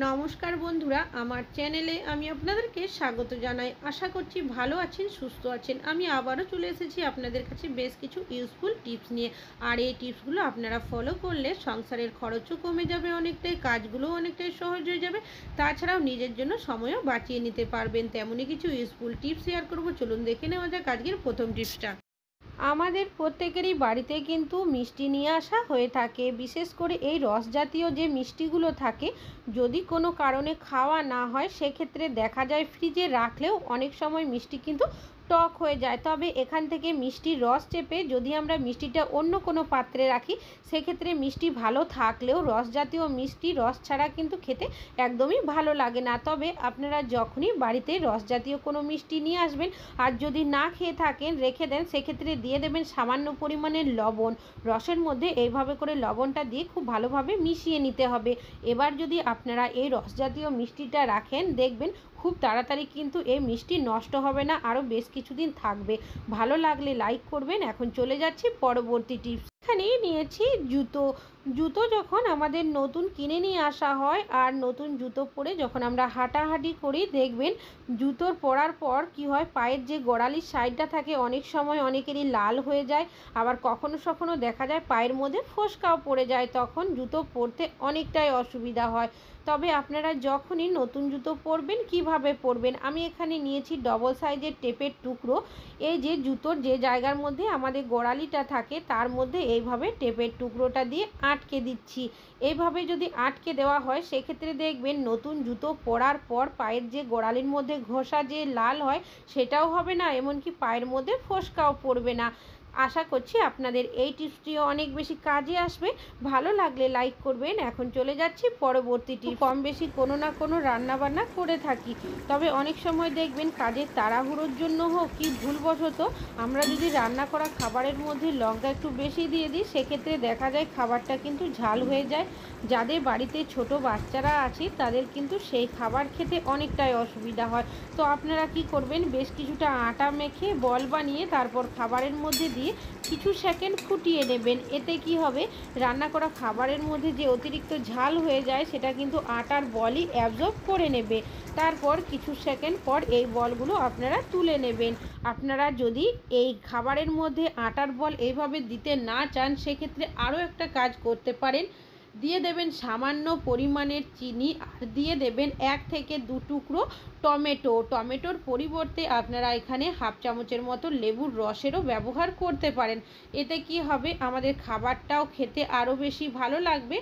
নমস্কার বন্ধুরা, আমার চ্যানেলে আমি আপনাদেরকে স্বাগত জানাই। আশা করছি ভালো আছেন, সুস্থ আছেন। আমি আবারও চলে এসেছি আপনাদের কাছে বেশ কিছু ইউজফুল টিপস নিয়ে। আর এই টিপসগুলো আপনারা ফলো করলে সংসারের খরচও কমে যাবে অনেকটাই, কাজগুলোও অনেকটাই সহজ হয়ে যাবে। তাছাড়াও নিজের জন্য সময়ও বাঁচিয়ে নিতে পারবেন। তেমনই কিছু ইউজফুল টিপস শেয়ার করব। চলুন দেখে নেওয়া যাক আজকের প্রথম টিপসটা আমাদের প্রত্যেকেরই বাড়িতে কিন্তু মিষ্টি নিয়ে আসা হয়ে থাকে। বিশেষ করে এই রস জাতীয় যে মিষ্টিগুলো থাকে, যদি কোনো কারণে খাওয়া না হয়, সেক্ষেত্রে দেখা যায় ফ্রিজে রাখলেও অনেক সময় মিষ্টি কিন্তু টক হয়ে যায়। তবে এখান থেকে মিষ্টির রস চেপে যদি আমরা মিষ্টিটা অন্য কোনো পাত্রে রাখি, সেক্ষেত্রে মিষ্টি ভালো থাকলেও রস জাতীয় মিষ্টি, রস ছাড়া কিন্তু খেতে একদমই ভালো লাগে না। তবে আপনারা যখনই বাড়িতে রস জাতীয় কোনো মিষ্টি নিয়ে আসবেন আর যদি না খেয়ে থাকেন, রেখে দেন, সেক্ষেত্রে দিয়ে দেবেন সামান্য পরিমাণের লবণ। রসের মধ্যে এইভাবে করে লবণটা দিয়ে খুব ভালোভাবে মিশিয়ে নিতে হবে। এবার যদি আপনারা এই রস জাতীয় মিষ্টিটা রাখেন, দেখবেন খুব তাড়াতাড়ি কিন্তু এই মিষ্টি নষ্ট হবে না, আরও বেশ কিছুদিন থাকবে। ভালো লাগলে লাইক করবেন। এখন চলে যাচ্ছি পরবর্তী টিপস এখানে নিয়েছি। জুতো জুতো যখন আমাদের নতুন কিনে নিয়ে আসা হয় আর নতুন জুতো পরে যখন আমরা হাঁটাহাঁটি করি, দেখবেন জুতোর পরার পর কি হয়, পায়ের যে গোড়ালির সাইডটা থাকে, অনেক সময় অনেকেরই লাল হয়ে যায়, আবার কখনো কখনো দেখা যায় পায়ের মধ্যে ফোসকাও পড়ে যায়, তখন জুতো পরতে অনেকটাই অসুবিধা হয়। তবে আপনারা যখনই নতুন জুতো পরবেন, কীভাবে পরবেন? আমি এখানে নিয়েছি ডবল সাইজের টেপের টুকরো। এই যে জুতোর যে জায়গার মধ্যে আমাদের গোড়ালিটা থাকে, তার মধ্যে এইভাবে টেপের টুকরোটা দিয়ে আটকে দিচ্ছি। এইভাবে যদি আটকে দেওয়া হয়, সেক্ষেত্রে দেখবেন নতুন জুতো পরার পর পায়ের যে গোড়ালির মধ্যে ঘষা যে লাল হয়, সেটাও হবে না। এমনকি পায়ের মধ্যে ফোসকাও পড়বে না। আশা করছি আপনাদের এই টিপসটিও অনেক বেশি কাজে আসবে। ভালো লাগলে লাইক করবেন। এখন চলে যাচ্ছি পরবর্তী টিপ কম বেশি কোনো না কোনো রান্না বান্না করে থাকি। তবে অনেক সময় দেখবেন কাজের তাড়াহুড়োর জন্য হোক কি ভুলবশত আমরা যদি রান্না করা খাবারের মধ্যে লঙ্কা একটু বেশি দিয়ে দিই, সেক্ষেত্রে দেখা যায় খাবারটা কিন্তু ঝাল হয়ে যায়। যাদের বাড়িতে ছোট বাচ্চারা আছে, তাদের কিন্তু সেই খাবার খেতে অনেকটাই অসুবিধা হয়। তো আপনারা কি করবেন? বেশ কিছুটা আটা মেখে বল বানিয়ে তারপর খাবারের মধ্যে দিয়ে দিয়ে কিছু সেকেন্ড ফুটিয়ে নেবেন। এতে কি হবে? রান্না করা খাবারের মধ্যে যে অতিরিক্ত ঝাল হয়ে যায়, সেটা কিন্তু আটার বলই অ্যাবজর্ব করে নেবে। তারপর কিছু সেকেন্ড পর এই বলগুলো আপনারা তুলে নেবেন। আপনারা যদি এই খাবারের মধ্যে আটার বল এইভাবে দিতে না চান, সেক্ষেত্রে আরও একটা কাজ করতে পারেন। দিয়ে দেবেন সামান্য পরিমাণের চিনি আর দিয়ে দেবেন এক থেকে দু টুকরো টমেটো। টমেটোর পরিবর্তে আপনারা এখানে হাফ চামচের মতো লেবুর রসেরও ব্যবহার করতে পারেন। এতে কি হবে? আমাদের খাবারটাও খেতে আরও বেশি ভালো লাগবে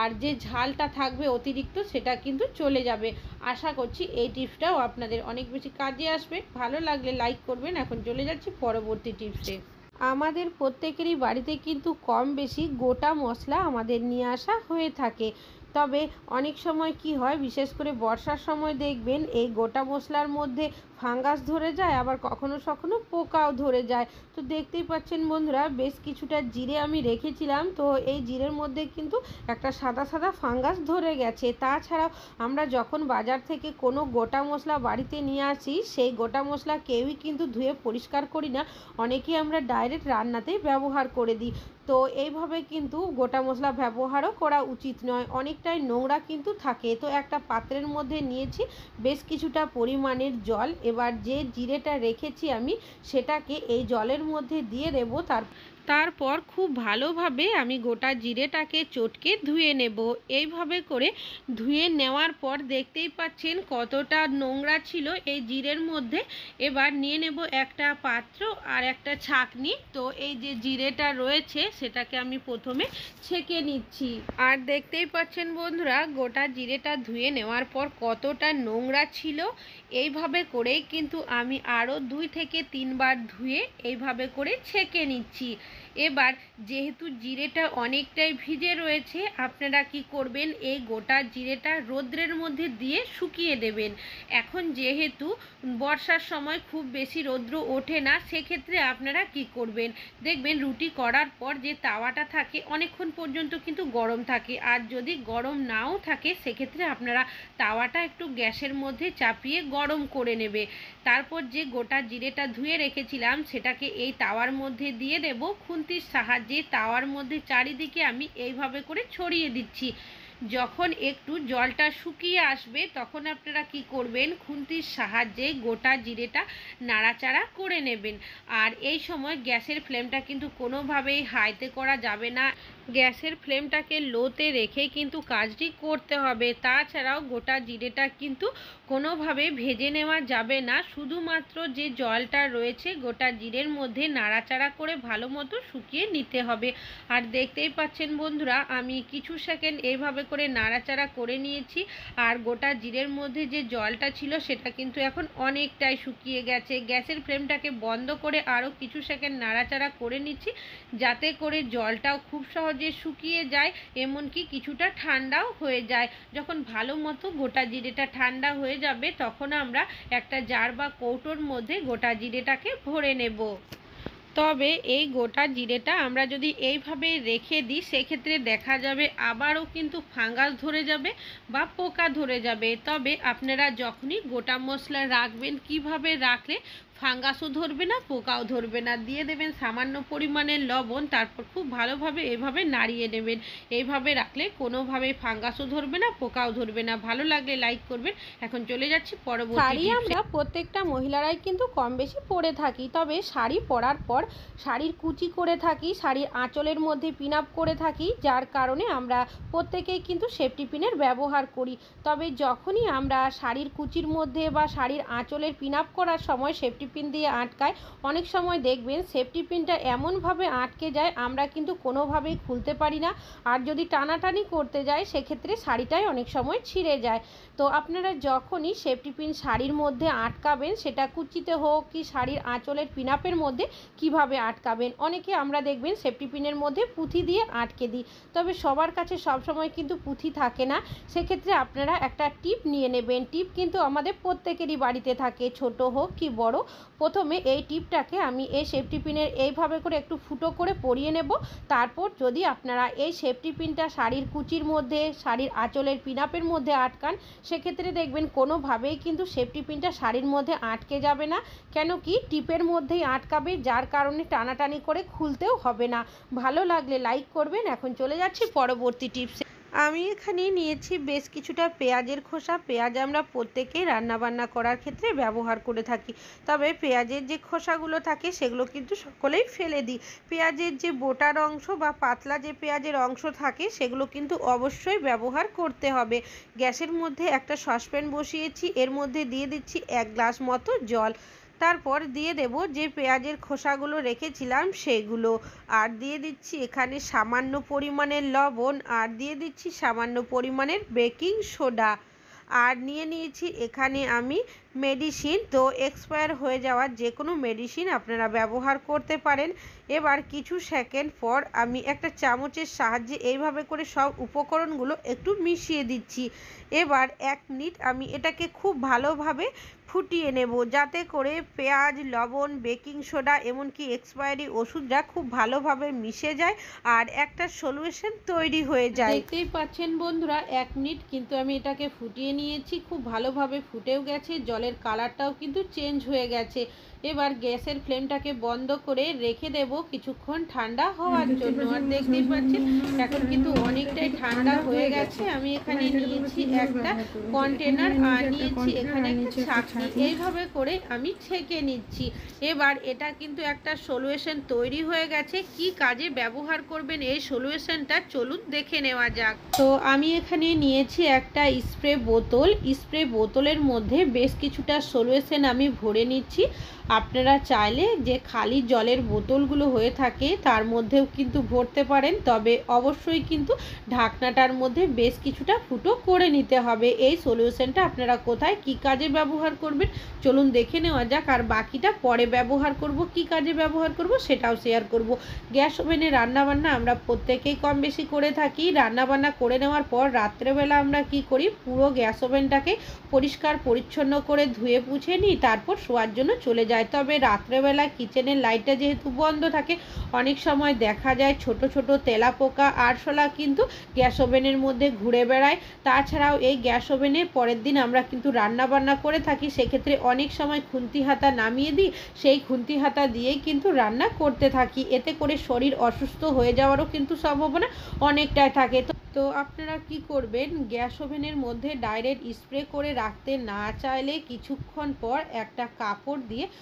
আর যে ঝালটা থাকবে অতিরিক্ত সেটা কিন্তু চলে যাবে। আশা করছি এই টিপসটাও আপনাদের অনেক বেশি কাজে আসবে। ভালো লাগলে লাইক করবেন। এখন চলে যাচ্ছি পরবর্তী টিপসে। আমাদের প্রত্যেকেরই বাড়িতে কিন্তু কম বেশি গোটা মশলা আমাদের নিয়ে আসা হয়ে থাকে। তবে অনেক সময় কি হয়, বিশেষ করে বর্ষার সময় দেখবেন, এই গোটা মশলার মধ্যে ফাঙ্গাস ধরে যায়, আবার কখনো কখনো পোকাও ধরে যায়। তো দেখতেই পাচ্ছেন বন্ধুরা, বেশ কিছুটা জিরে আমি রেখেছিলাম। তো এই জিরের মধ্যে কিন্তু একটা সাদা সাদা ফাঙ্গাস ধরে গেছে। তাছাড়াও আমরা যখন বাজার থেকে কোনো গোটা মশলা বাড়িতে নিয়ে আসি, সেই গোটা মশলা কেউই কিন্তু ধুয়ে পরিষ্কার করি না। অনেকেই আমরা ডাইরেক্ট রান্নাতেই ব্যবহার করে দিই। তো এইভাবে কিন্তু গোটা মশলা ব্যবহারও করা উচিত নয়। অনেকটাই নোংরা কিন্তু থাকে। তো একটা পাত্রের মধ্যে নিয়েছি, বেশ কিছুটা পরিমাণের জল এবার যে জিরেটা রেখেছি আমি সেটাকে এই জলের মধ্যে দিয়ে দেবো তার তারপর খুব ভালোভাবে আমি গোটা জিরেটাকে চটকে ধুয়ে নেব। এইভাবে করে ধুয়ে নেওয়ার পর দেখতেই পাচ্ছেন কতটা নোংরা ছিল এই জিরের মধ্যে। এবার নিয়ে নেব একটা পাত্র আর একটা ছাকনি। তো এই যে জিরেটা রয়েছে সেটাকে আমি প্রথমে ছেঁকে নিচ্ছি। আর দেখতেই পাচ্ছেন বন্ধুরা, গোটা জিরেটা ধুয়ে নেওয়ার পর কতটা নোংরা ছিল। এইভাবে করেই কিন্তু আমি আরও দুই থেকে তিনবার ধুয়ে এইভাবে করে ছেঁকে নিচ্ছি। এবার যেহেতু জিরেটা অনেকটাই ভিজে রয়েছে, আপনারা কি করবেন? এই গোটা জিরেটা রোদ্রের মধ্যে দিয়ে শুকিয়ে দেবেন। এখন যেহেতু বর্ষার সময় খুব বেশি রৌদ্র ওঠে না, সেক্ষেত্রে আপনারা কি করবেন? দেখবেন রুটি করার পর যে তাওয়াটা থাকে, অনেকক্ষণ পর্যন্ত কিন্তু গরম থাকে। আর যদি গরম নাও থাকে, সেক্ষেত্রে আপনারা তাওয়াটা একটু গ্যাসের মধ্যে চাপিয়ে গরম করে নেবে। তারপর যে গোটা জিরেটা ধুয়ে রেখেছিলাম, সেটাকে এই তাওয়ার মধ্যে দিয়ে দেব। খুন্তির সাহায্যে তাওয়ার মধ্যে চারিদিকে আমি এইভাবে করে ছড়িয়ে দিচ্ছি। যখন একটু জলটা শুকিয়ে আসবে, তখন আপনারা কি করবেন? খুন্তির সাহায্যে গোটা জিরেটা নাড়াচাড়া করে নেবেন। আর এই সময় গ্যাসের ফ্লেমটা কিন্তু কোনোভাবেই হাইতে করা যাবে না। গ্যাসের ফ্লেমটাকে লোতে রেখে কিন্তু কাজটি করতে হবে। তাছাড়াও গোটা জিরেটা কিন্তু কোনোভাবে ভেজে নেওয়া যাবে না। শুধুমাত্র যে জলটা রয়েছে, গোটা জিরের মধ্যে নাড়াচাড়া করে ভালো মতো শুকিয়ে নিতে হবে। আর দেখতেই পাচ্ছেন বন্ধুরা, আমি কিছু সেকেন্ড এইভাবে করে নাড়াচাড়া করে নিয়েছি। আর গোটা জিরের মধ্যে যে জলটা ছিল, সেটা কিন্তু এখন অনেকটাই শুকিয়ে গেছে। গ্যাসের ফ্লেমটাকে বন্ধ করে আরও কিছু সেকেন্ড নাড়াচাড়া করে নিচ্ছি, যাতে করে জলটাও খুব সহজে শুকিয়ে যায়, এমনকি কিছুটা ঠান্ডাও হয়ে যায়। যখন ভালো মতো গোটা জিরেটা ঠান্ডা হয়ে যাবে, তখন আমরা একটা জার বা কৌটোর মধ্যে গোটা জিরেটাকে ভরে নেব। তবে এই গোটা জিরেটা আমরা যদি এইভাবে রেখে দিই, সেক্ষেত্রে দেখা যাবে আবারও কিন্তু ফাঙ্গাস ধরে যাবে বা পোকা ধরে যাবে। তবে আপনারা যখনই গোটা মশলা রাখবেন, কীভাবে রাখলে ফাঙ্গাসও ধরবে না পোকাও ধরবে না। দিয়ে দেবেন সামান্য পরিমাণের লবণ তারপর খুব ভালোভাবে এভাবে নাড়িয়ে নেবেন। এইভাবে রাখলে কোনোভাবে ফাঙ্গাসও ধরবে না পোকাও ধরবে না। ভালো লাগলে লাইক করবেন। এখন চলে যাচ্ছি পরবর্তী শাড়ি আমরা প্রত্যেকটা মহিলারাই কিন্তু কম বেশি পরে থাকি তবে শাড়ি পরার পর শাড়ির কুচি করে থাকি শাড়ির আঁচলের মধ্যে পিন আপ করে থাকি যার কারণে আমরা প্রত্যেকেই কিন্তু সেফটি পিনের ব্যবহার করি। তবে যখনই আমরা শাড়ির কুচির মধ্যে বা শাড়ির আঁচলের পিন আপ করার সময় সেফটি পিন দিয়ে আটকায়। অনেক সময় দেখবেন সেফটি পিনটা এমনভাবে আটকে যায়, আমরা কিন্তু কোনোভাবেই খুলতে পারি না। আর যদি টানাটানি করতে যাই, সেক্ষেত্রে শাড়িটাই অনেক সময় ছিঁড়ে যায়। তো আপনারা যখনই সেফটি পিন শাড়ির মধ্যে আটকাবেন, সেটা কুচিতে হোক কি শাড়ির আঁচলের পিনাপের মধ্যে কীভাবে আটকাবেন? অনেকে আমরা দেখবেন সেফটি পিনের মধ্যে পুঁথি দিয়ে আটকে দিই। তবে সবার কাছে সবসময় কিন্তু পুঁথি থাকে না। সেক্ষেত্রে আপনারা একটা টিপ নিয়ে নেবেন। টিপ কিন্তু আমাদের প্রত্যেকেরই বাড়িতে থাকে, ছোট হোক কি বড়। প্রথমে এই টিপটাকে আমি এই সেফটি পিনের এইভাবে করে একটু ফুটো করে পরিয়ে নেব। তারপর যদি আপনারা এই সেফটি পিনটা শাড়ির কুচির মধ্যে, শাড়ির আঁচলের পিনাপের মধ্যে আটকান, সেক্ষেত্রে দেখবেন কোনোভাবেই কিন্তু সেফটি পিনটা শাড়ির মধ্যে আটকে যাবে না। কেন কি টিপের মধ্যেই আটকাবে, যার কারণে টানাটানি করে খুলতেও হবে না। ভালো লাগলে লাইক করবেন। এখন চলে যাচ্ছি পরবর্তী টিপসে আমি এখানে নিয়েছি বেশ কিছুটা পেঁয়াজের খোসা। পেঁয়াজ আমরা প্রত্যেকেই রান্নাবান্না করার ক্ষেত্রে ব্যবহার করে থাকি। তবে পেঁয়াজের যে খোসাগুলো থাকে, সেগুলো কিন্তু সকলেই ফেলে দিই। পেঁয়াজের যে বোটার অংশ বা পাতলা যে পেঁয়াজের অংশ থাকে, সেগুলো কিন্তু অবশ্যই ব্যবহার করতে হবে। গ্যাসের মধ্যে একটা সসপ্যান বসিয়েছি, এর মধ্যে দিয়ে দিচ্ছি এক গ্লাস মতো জল। তারপর দিয়ে দেব যে পেঁয়াজের খোসাগুলো রেখেছিলাম সেগুলো। আর দিয়ে দিচ্ছি এখানে সামান্য পরিমাণের লবণ, আর দিয়ে দিচ্ছি সামান্য পরিমাণের বেকিং সোডা। আর নিয়ে নিয়েছি এখানে আমি মেডিসিন, তো এক্সপায়ার হয়ে যাওয়ার যে কোনো মেডিসিন আপনারা ব্যবহার করতে পারেন। এবার কিছু সেকেন্ড পর আমি একটা চামচের সাহায্যে এইভাবে করে সব উপকরণগুলো একটু মিশিয়ে দিচ্ছি। এবার এক মিনিট আমি এটাকে খুব ভালোভাবে ফুটিয়ে নেব, যাতে করে পেঁয়াজ, লবণ, বেকিং সোডা, এমনকি এক্সপায়ারি ওষুধটা খুব ভালোভাবে মিশে যায় আর একটা সলিউশন তৈরি হয়ে যায়। দেখতেই পাচ্ছেন বন্ধুরা, এক মিনিট কিন্তু আমি এটাকে ফুটিয়ে নিয়েছি, খুব ভালোভাবে ফুটেও গেছে জলের কালারটাও কিন্তু চেঞ্জ হয়ে গেছে। এবার গ্যাসের ফ্লেমটাকে বন্ধ করে রেখে দেব কিছুক্ষণ ঠান্ডা হওয়ার জন্য। আর দেখতেই পাচ্ছেন এখন কিন্তু অনেকটাই ঠান্ডা হয়ে গেছে। আমি এখানে নিয়েছি একটা কন্টেনার আর নিয়েছি এখানে একটা ছাঁকনি এইভাবে করে আমি ছেঁকে নিচ্ছি। এবার এটা কিন্তু একটা সলিউশন তৈরি হয়ে গেছে। কি কাজে ব্যবহার করবেন এই সলিউশনটা চলুন দেখে নেওয়া যাক। তো আমি এখানে নিয়েছি একটা স্প্রে বোতল। স্প্রে বোতলের মধ্যে বেশ কিছুটা সলিউশন আমি ভরে নিচ্ছি। আপনারা চাইলে যে খালি জলের বোতলগুলো হয়ে থাকে তার মধ্যেও কিন্তু ভরতে পারেন, তবে অবশ্যই কিন্তু ঢাকনাটার মধ্যে বেশ কিছুটা ফুটো করে নিতে হবে। এই সলিউশনটা আপনারা কোথায়, কি কাজে ব্যবহার করবেন, চলুন দেখে নেওয়া যাক, আর বাকিটা পরে ব্যবহার করব, কি কাজে ব্যবহার করব সেটাও শেয়ার করব। গ্যাস ওভেনে রান্নাবান্না আমরা প্রত্যেকেই কম বেশি করে থাকি। রান্নাবান্না করে নেওয়ার পর রাত্রেবেলা আমরা কি করি, পুরো গ্যাস ওভেনটাকে পরিষ্কার পরিচ্ছন্ন করে ধুয়ে পুছে নিই, তারপর শোয়ার জন্য চলে যাই। তবে রাত্রেবেলা কিচেনের লাইটটা যেহেতু বন্ধ থাকে, অনেক সময় দেখা যায় ছোট ছোট তেলা পোকা আরশোলা কিন্তু গ্যাস ওভেনের মধ্যে ঘুরে বেড়ায়। তাছাড়াও এই গ্যাস ওভেনে পরের দিন আমরা কিন্তু রান্না বান্না করে থাকি। সেক্ষেত্রে অনেক সময় খুন্তি হাতা নামিয়ে দিই, সেই খুন্তি হাতা দিয়েই কিন্তু রান্না করতে থাকি। এতে করে শরীর অসুস্থ হয়ে যাওয়ারও কিন্তু সম্ভাবনা অনেকটাই থাকে। তো তো আপনারা কি করবেন? গ্যাস ওভেনের মধ্যে ডাইরেক্ট স্প্রে করে রাখতে না চাইলে কিছুক্ষণ পর একটা কাপড় দিয়ে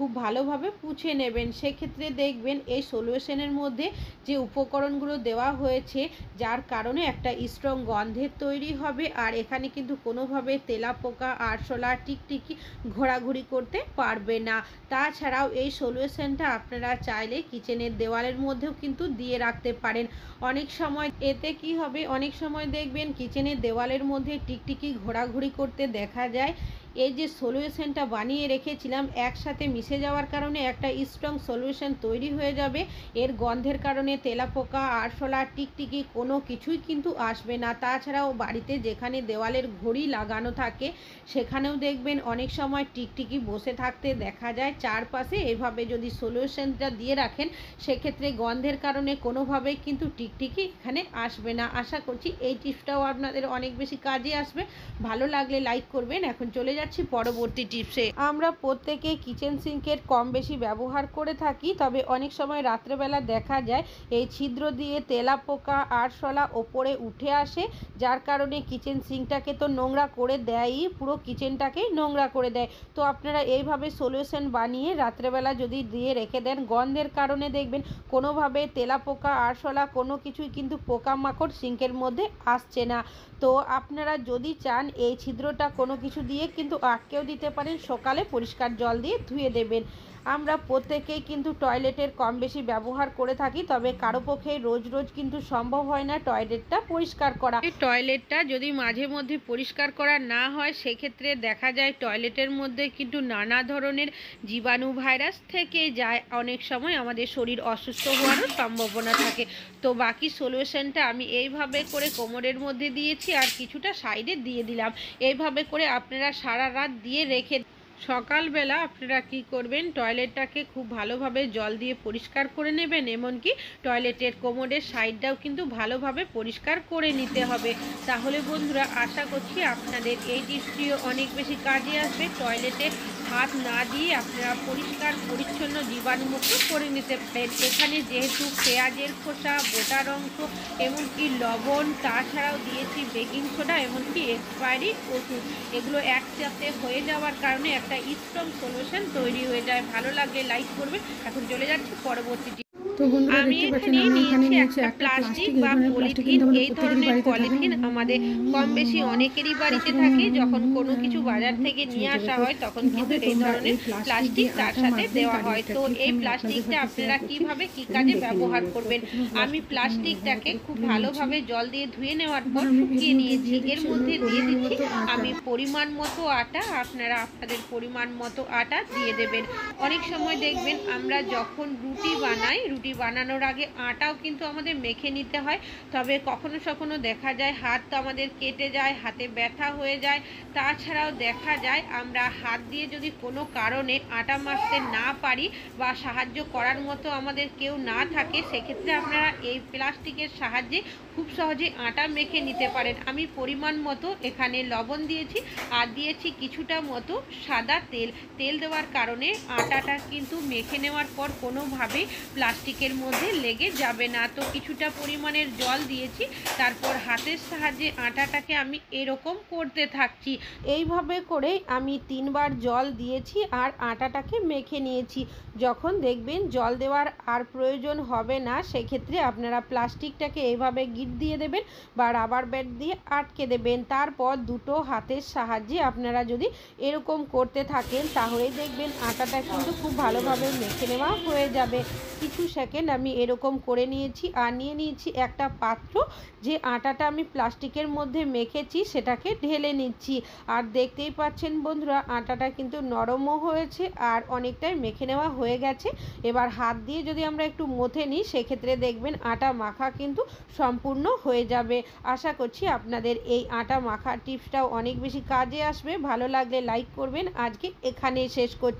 খুব ভালোভাবে পুছে নেবেন। সেক্ষেত্রে দেখবেন এই সলিউশনের মধ্যে যে উপকরণগুলো দেওয়া হয়েছে, যার কারণে একটা স্ট্রং গন্ধের তৈরি হবে আর এখানে কিন্তু কোনোভাবে তেলাপোকা, আরশোলা, টিকটিকি ঘোরাঘুরি করতে পারবে না। তাছাড়াও এই সলিউশনটা আপনারা চাইলে কিচেনের দেওয়ালের মধ্যেও কিন্তু দিয়ে রাখতে পারেন। অনেক সময় এতে কি হবে? অনেক সময় দেখবেন কিচেনের দেওয়ালের মধ্যে টিকটিকি ঘোরাঘুরি করতে দেখা যায়। এই যে সলিউশনটা বানিয়ে রেখেছিলাম, একসাথে মিশে যাওয়ার কারণে একটা স্ট্রং সলিউশন তৈরি হয়ে যাবে। এর গন্ধের কারণে তেলাপোকা, আরশোলা, টিকটিকি কোনো কিছুই কিন্তু আসবে না। তাছাড়াও বাড়িতে যেখানে দেওয়ালের ঘড়ি লাগানো থাকে, সেখানেও দেখবেন অনেক সময় টিকটিকি বসে থাকতে দেখা যায়। চারপাশে এভাবে যদি সলিউশনটা দিয়ে রাখেন, সেক্ষেত্রে গন্ধের কারণে কোনোভাবেই কিন্তু টিকটিকি এখানে আসবে না। আশা করছি এই টিপসটাও আপনাদের অনেক বেশি কাজে আসবে। ভালো লাগলে লাইক করবেন। এখন চলে যাচ্ছি পরবর্তী টিপসে। আমরা প্রত্যেকে কিচেন সিঙ্কের কম বেশি ব্যবহার করে থাকি, তবে অনেক সময় রাত্রেবেলা দেখা যায় এই ছিদ্র দিয়ে তেলা পোকা আরশোলা ওপরে উঠে আসে, যার কারণে কিচেন সিঙ্কটাকে তো নোংরা করে দেয়ই, পুরো কিচেনটাকেই নোংরা করে দেয়। তো আপনারা এইভাবে সলিউশন বানিয়ে রাত্রেবেলা যদি দিয়ে রেখে দেন, গন্ধের কারণে দেখবেন কোনোভাবে তেলা পোকা আরশোলা কোনো কিছুই কিন্তু পোকামাকড় সিঙ্কের মধ্যে আসছে না। তো আপনারা যদি চান এই ছিদ্রটা কোনো কিছু দিয়ে কিন্তু আটকেও দিতে পারেন। সকালে পরিষ্কার জল দিয়ে ধুয়ে দেবেন। আমরা প্রত্যেকেই কিন্তু টয়লেটের কম বেশি ব্যবহার করে থাকি, তবে কারও পক্ষে রোজ রোজ কিন্তু সম্ভব হয় না টয়লেটটা পরিষ্কার করা। টয়লেটটা যদি মাঝে মধ্যে পরিষ্কার করা না হয়, সেক্ষেত্রে দেখা যায় টয়লেটের মধ্যে কিন্তু নানা ধরনের জীবাণু ভাইরাস থেকে যায়। অনেক সময় আমাদের শরীর অসুস্থ হওয়ারও সম্ভাবনা থাকে। তো বাকি সলিউশনটা আমি এইভাবে করে কোমরের মধ্যে দিয়েছি আর কিছুটা সাইডে দিয়ে দিলাম। এইভাবে করে আপনারা সারা রাত দিয়ে রেখে সকালবেলা আপনারা কি করবেন? টয়লেটটাকে খুব ভালোভাবে জল দিয়ে পরিষ্কার করে নেবেন, এমনকি টয়লেটের কোমরের সাইডটাও কিন্তু ভালোভাবে পরিষ্কার করে নিতে হবে। তাহলে বন্ধুরা, আশা করছি আপনাদের এই টিপসটিও অনেক বেশি কাজে আসবে। টয়লেটে হাত না দিয়ে আপনারা পরিষ্কার, পরিচ্ছন্ন জীবাণুমুক্ত করে নিতে পারেন। এখানে যেহেতু পেঁয়াজের খোসা বোটার অংশ, এমনকি লবণ, তাছাড়াও দিয়েছি বেকিং সোডা, এমনকি এক্সপায়ারি ওষুধ। এগুলো একসাথে হয়ে যাওয়ার কারণে একটা স্ট্রং সলিউশন তৈরি হয়ে যায়। ভালো লাগলে লাইক করবে এখন চলে যাচ্ছি পরবর্তী তো বন্ধুরা আমি দেখতে পাচ্ছেন? এখানে আমি এখানে নিয়েছি একটা প্লাস্টিক বা পলিথিন। এই ধরনের পলিথিন আমাদের কম বেশি অনেকেরই বাড়িতে থাকে। যখন কোনো কিছু বাজার থেকে নিয়ে আসা হয় তখন কিন্তু এই ধরনের প্লাস্টিক তার সাথে দেওয়া হয়। তো এই প্লাস্টিকটা আপনারা কীভাবে কি কাজে ব্যবহার করবেন? আমি প্লাস্টিকটাকে খুব ভালোভাবে জল দিয়ে ধুয়ে নেওয়ার পর শুকিয়ে নিয়েছি। এর মধ্যে দিয়ে দিচ্ছি আমি পরিমাণ মতো আটা। আপনারা আপনাদের পরিমাণ মতো আটা দিয়ে দেবেন। অনেক সময় দেখবেন আমরা যখন রুটি বানাই রুটি বানানোর আগে আটাও কিন্তু আমাদের মেখে নিতে হয়। তবে কখনো সখনো দেখা যায় হাত তো আমাদের কেটে যায়, হাতে ব্যথা হয়ে যায়। তাছাড়াও দেখা যায় আমরা হাত দিয়ে যদি কোনো কারণে আটা মাখতে না পারি বা সাহায্য করার মতো আমাদের কেউ না থাকে, সেক্ষেত্রে আপনারা এই প্লাস্টিকের সাহায্যে খুব সহজে আটা মেখে নিতে পারেন। আমি পরিমাণ মতো এখানে লবণ দিয়েছি আর দিয়েছি কিছুটা মতো সাদা তেল। তেল দেওয়ার কারণে আটাটা কিন্তু মেখে নেওয়ার পর কোনোভাবেই প্লাস্টিকের মধ্যে লেগে যাবে না। তো কিছুটা পরিমাণের জল দিয়েছি, তারপর হাতের সাহায্যে আটাটাকে আমি এরকম করতে থাকছি। এইভাবে করে আমি তিনবার জল দিয়েছি আর আটাটাকে মেখে নিয়েছি। যখন দেখবেন জল দেওয়ার আর প্রয়োজন হবে না, সেক্ষেত্রে আপনারা প্লাস্টিকটাকে এইভাবে গিট দিয়ে দেবেন বা রাবার ব্যান্ড দিয়ে আটকে দেবেন। তারপর দুটো হাতের সাহায্যে আপনারা যদি এরকম করতে থাকেন তাহলে দেখবেন আটাটা কিন্তু খুব ভালোভাবে মেখে নেওয়া হয়ে যাবে। কিছু সেকেন্ড আমি এরকম করে নিয়েছি আর নিয়ে নিয়েছি একটা পাত্র, যে আটাটা আমি প্লাস্টিকের মধ্যে মেখেছি সেটাকে ঢেলে নিচ্ছি। আর দেখতেই পাচ্ছেন বন্ধুরা, আটাটা কিন্তু নরমও হয়েছে আর অনেকটাই মেখে নেওয়া হয়ে গেছে। এবার হাত দিয়ে যদি আমরা একটু মথে নিই, সেক্ষেত্রে দেখবেন আটা মাখা কিন্তু সম্পূর্ণ হয়ে যাবে। আশা করছি আপনাদের এই আটা মাখা টিপসটাও অনেক বেশি কাজে আসবে। ভালো লাগলে লাইক করবেন। আজকে এখানেই শেষ করছি।